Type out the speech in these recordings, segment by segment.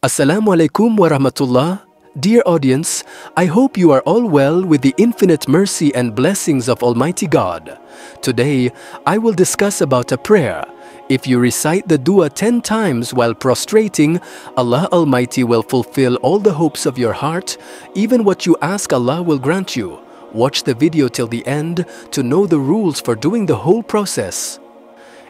Assalamu alaikum wa rahmatullah. Dear audience, I hope you are all well with the infinite mercy and blessings of Almighty God. Today, I will discuss about a prayer. If you recite the dua 10 times while prostrating, Allah Almighty will fulfill all the hopes of your heart. Even what you ask Allah will grant you. Watch the video till the end to know the rules for doing the whole process.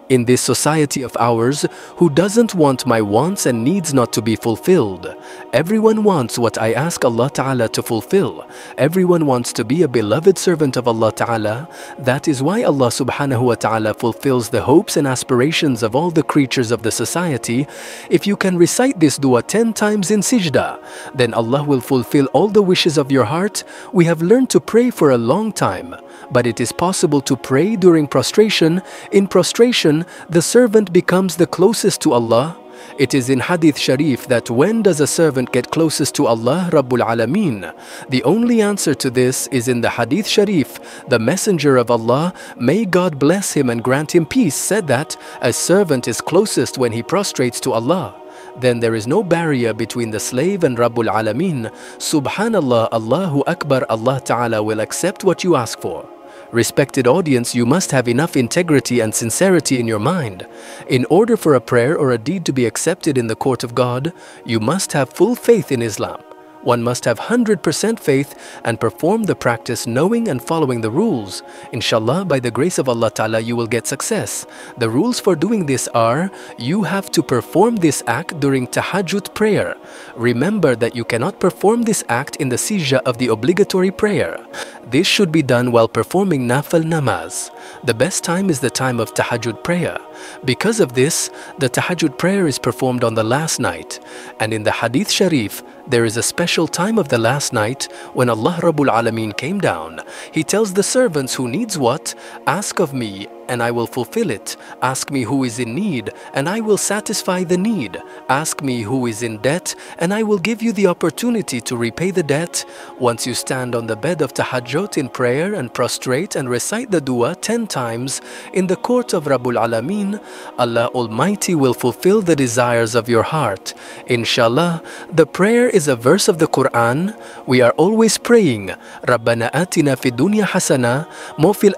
In this society of ours, who doesn't want my wants and needs not to be fulfilled? Everyone wants what I ask Allah Ta'ala to fulfill. Everyone wants to be a beloved servant of Allah Ta'ala. That is why Allah Subhanahu wa Ta'ala fulfills the hopes and aspirations of all the creatures of the society. If you can recite this dua 10 times in sijda, then Allah will fulfill all the wishes of your heart. We have learned to pray for a long time, but it is possible to pray during prostration. In prostration, the servant becomes the closest to Allah. It is in Hadith Sharif that when does a servant get closest to Allah Rabbul Alameen? The only answer to this is in the Hadith Sharif. The Messenger of Allah, may God bless him and grant him peace, said that a servant is closest when he prostrates to Allah then there is no barrier between the slave and Rabbul Alameen. Subhanallah, Allahu Akbar, Allah Ta'ala will accept what you ask for. Respected audience, you must have enough integrity and sincerity in your mind. In order for a prayer or a deed to be accepted in the court of God, you must have full faith in Islam. One must have 100% faith and perform the practice knowing and following the rules. Inshallah, by the grace of Allah Ta'ala, you will get success. The rules for doing this are, you have to perform this act during tahajjud prayer. Remember that you cannot perform this act in the sijda of the obligatory prayer. This should be done while performing nafal namaz. The best time is the time of tahajjud prayer. Because of this, the tahajjud prayer is performed on the last night. And in the hadith sharif, there is a special time of the last night when Allah Rabbul Alameen came down. He tells the servants who needs what, ask of me and I will fulfill it. Ask me who is in need, and I will satisfy the need. Ask me who is in debt, and I will give you the opportunity to repay the debt. Once you stand on the bed of tahajjud in prayer and prostrate and recite the dua ten times, in the court of Rabbul Alameen, Allah Almighty will fulfill the desires of your heart. Inshallah, the prayer is a verse of the Quran. We are always praying, رَبَّنَا آتِنَا فِي الدُّنْيَا حَسَنَةً مُفِي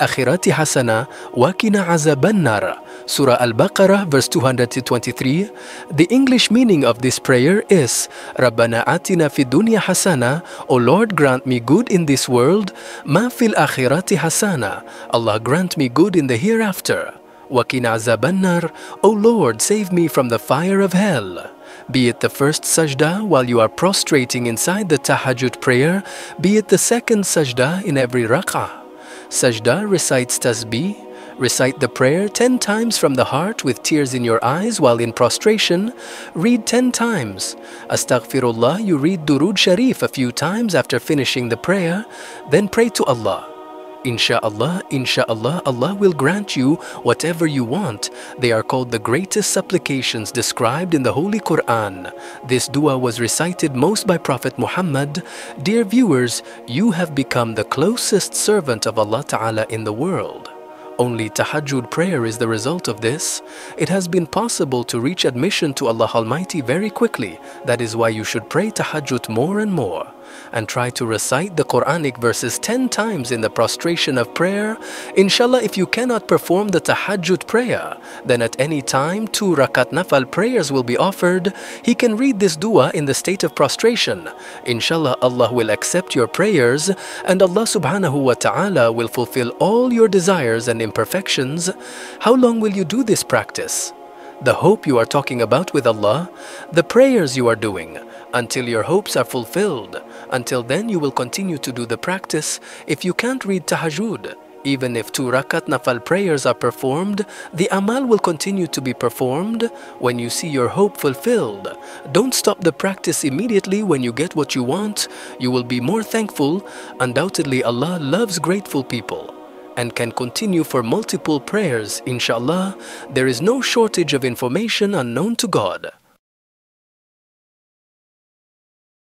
hasana wa. Waqina azaban nar, Surah Al-Baqarah verse 223, the English meaning of this prayer is Rabbana atina fi dunya hasana, O Lord grant me good in this world, ma fil akhirati hasana, Allah grant me good in the hereafter. Waqina azaban nar, O Lord save me from the fire of hell be it the first sajda while you are prostrating inside the tahajjud prayer, be it the second sajda in every rak'ah. Sajda recites tasbih, recite the prayer 10 times from the heart with tears in your eyes while in prostration, read 10 times. Astaghfirullah, you read Durud Sharif a few times after finishing the prayer, then pray to Allah. Insha'Allah, insha'Allah, Allah will grant you whatever you want. They are called the greatest supplications described in the Holy Quran. This dua was recited most by Prophet Muhammad. Dear viewers, you have become the closest servant of Allah Ta'ala in the world. Only tahajjud prayer is the result of this. It has been possible to reach admission to Allah Almighty very quickly. That is why you should pray tahajjud more and more and try to recite the Quranic verses 10 times in the prostration of prayer. Inshallah, if you cannot perform the tahajjud prayer, then at any time two rakat nafal prayers will be offered. He can read this dua in the state of prostration. Inshallah, Allah will accept your prayers and Allah subhanahu wa ta'ala will fulfill all your desires and imperfections. How long will you do this practice? The hope you are talking about with Allah, the prayers you are doing, until your hopes are fulfilled. Until then, you will continue to do the practice. If you can't read tahajjud, even if two rakat nafal prayers are performed, the amal will continue to be performed when you see your hope fulfilled. Don't stop the practice immediately when you get what you want. You will be more thankful. Undoubtedly, Allah loves grateful people and can continue for multiple prayers. Inshallah, there is no shortage of information unknown to God.